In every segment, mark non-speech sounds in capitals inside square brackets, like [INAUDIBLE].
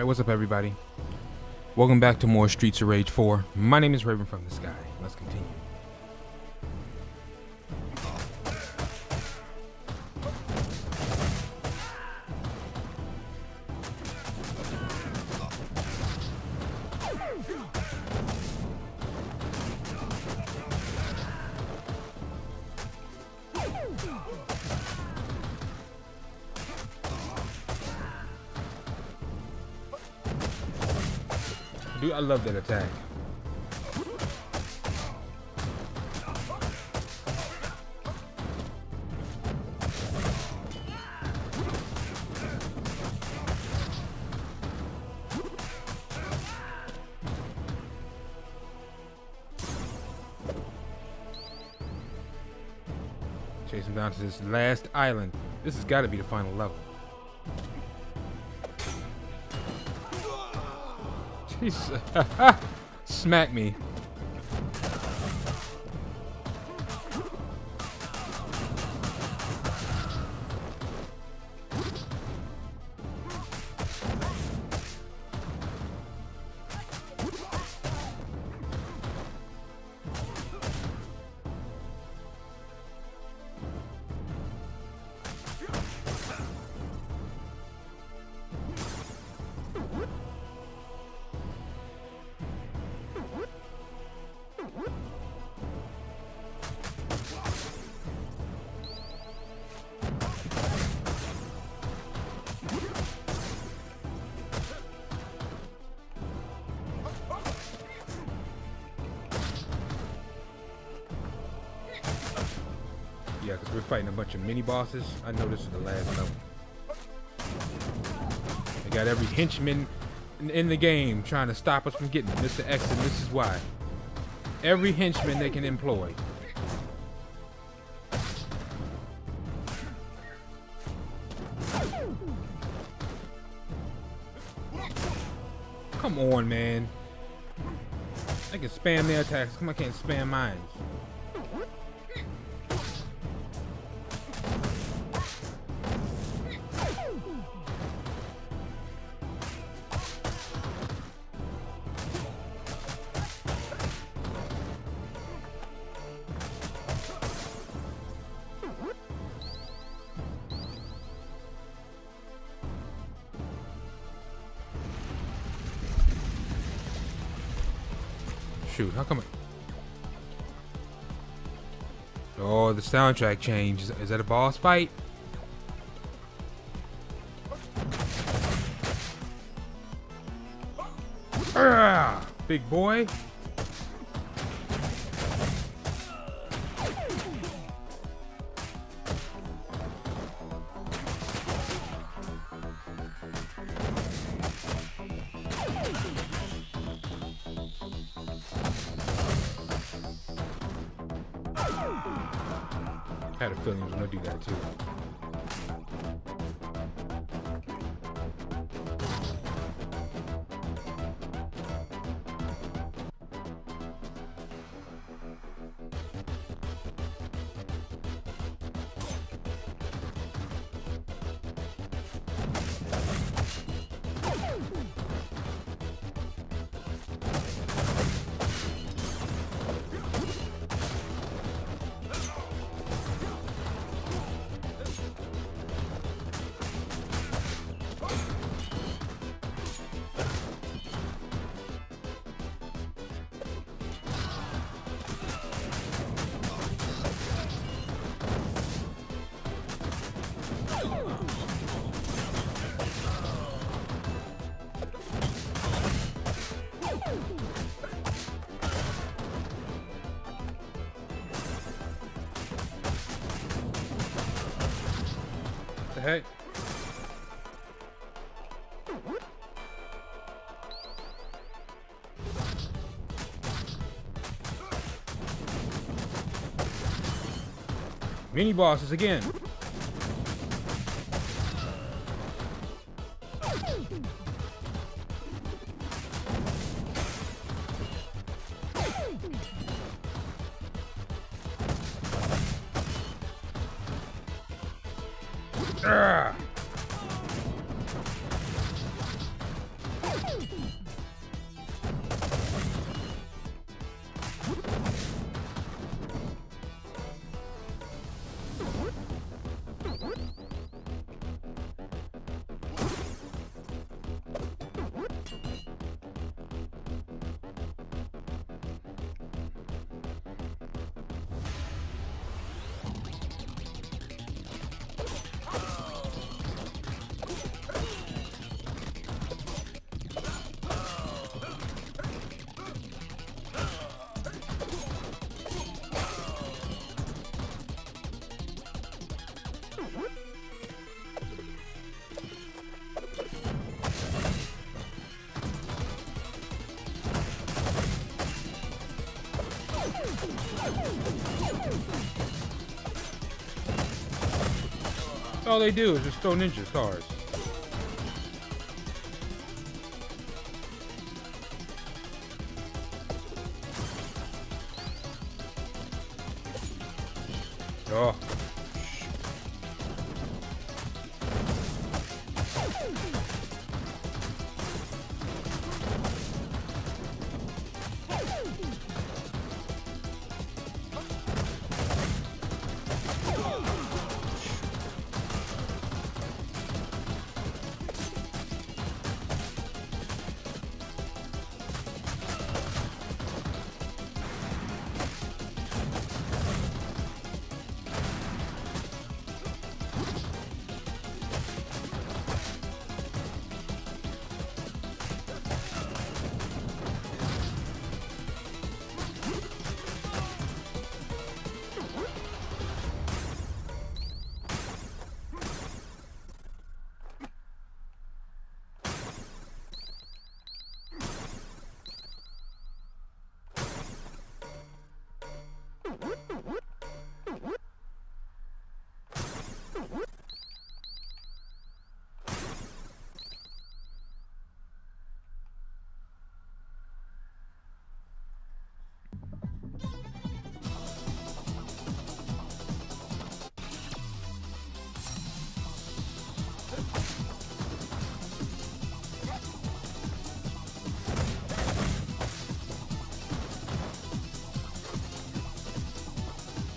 Hey, what's up, everybody? Welcome back to more Streets of Rage 4. My name is Raven from the Sky. Let's continue. Dude, I love that attack. Chase him down to this last island. This has got to be the final level. Jesus. [LAUGHS] Smack me. Yeah, because we're fighting a bunch of mini bosses. I know this is the last level. They got every henchman in, in the game trying to stop us from getting Mr. X, and this is why. Every henchman they can employ. Come on, man. I can spam their attacks. Come on, I can't spam mine. Shoot, how come. Oh, the soundtrack changed. Is, that a boss fight? Ah, big boy. Had a feeling he was gonna do that too. Mini bosses again. Ah. That's all they do is just throw ninja stars.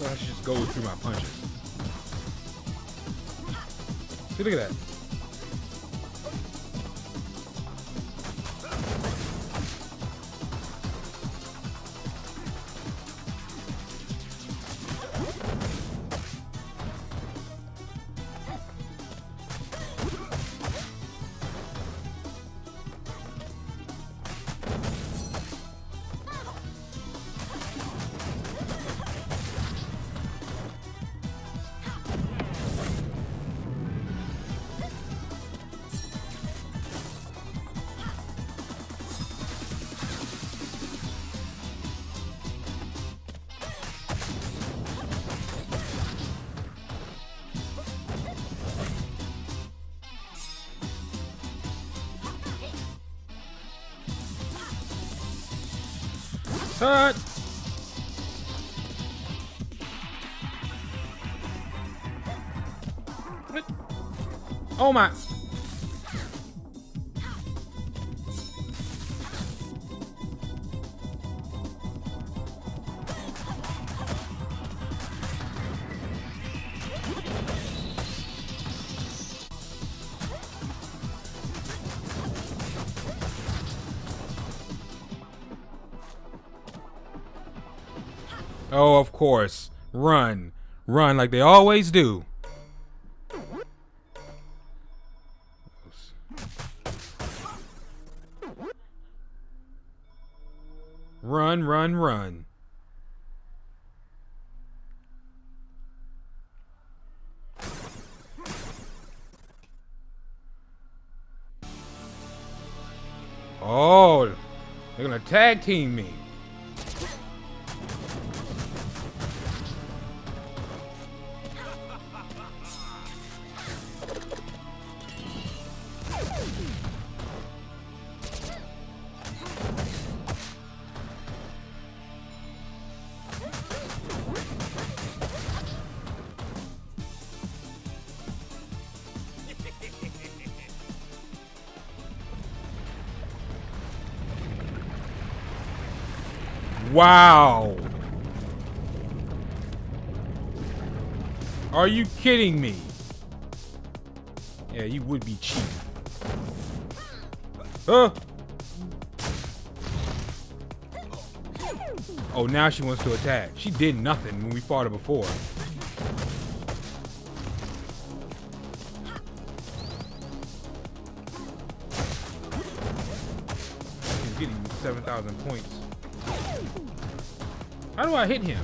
I should just go through my punches. See, look at that. Cut! Oh my! Oh, of course. Run. Run like they always do. Run, run, run. Oh, they're gonna tag team me. Wow. Are you kidding me? Yeah, you would be cheap. Huh? Oh, now she wants to attack. She did nothing when we fought her before. She's getting 7,000 points. How do I hit him?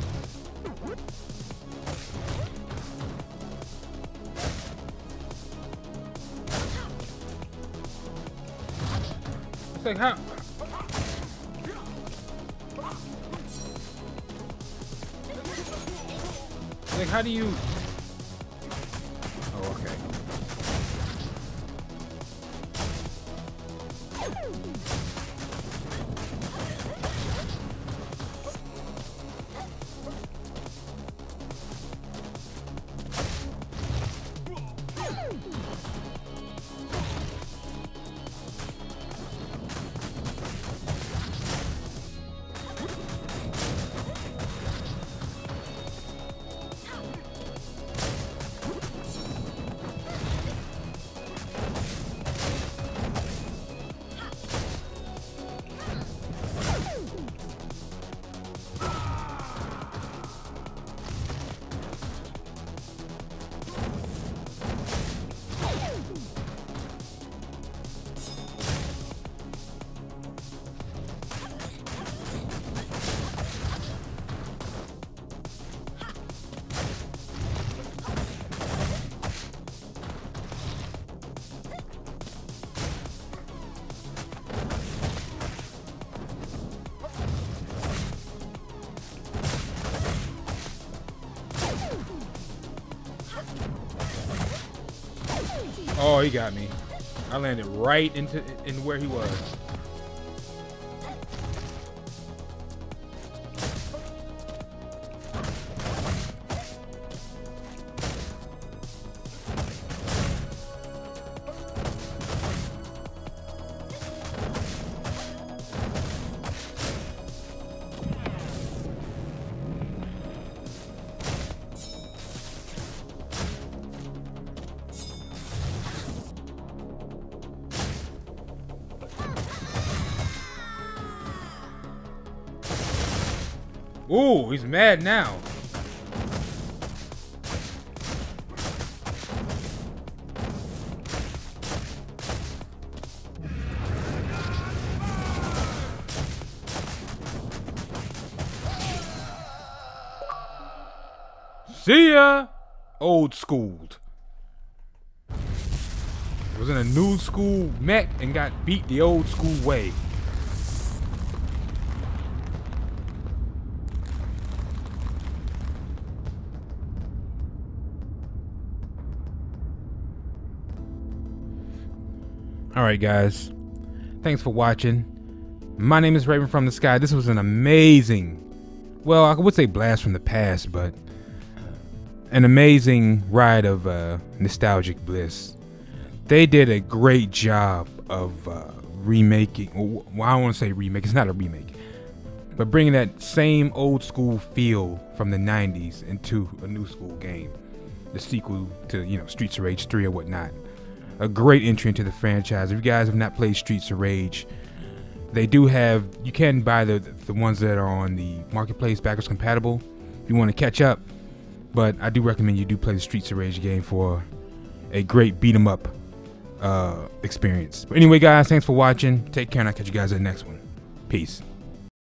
It's like how? Like how do you? Oh, he got me. I landed right into in where he was. Ooh, he's mad now. See ya! Old schooled. Was in a new school mech and got beat the old school way. Alright guys, thanks for watching. My name is Raven from the Sky. This was an amazing, well I would say blast from the past, but an amazing ride of uh, nostalgic bliss. They did a great job of uh, remaking, well I don't want to say remake, it's not a remake, but bringing that same old school feel from the 90s into a new school game. The sequel to, you know, Streets of Rage 3 or whatnot a great entry into the franchise. If you guys have not played Streets of Rage, they do have you can buy the the ones that are on the marketplace backwards compatible if you want to catch up. But I do recommend you do play the Streets of Rage game for a great beat 'em up uh, experience. But anyway, guys, thanks for watching. Take care, and I'll catch you guys in the next one. Peace.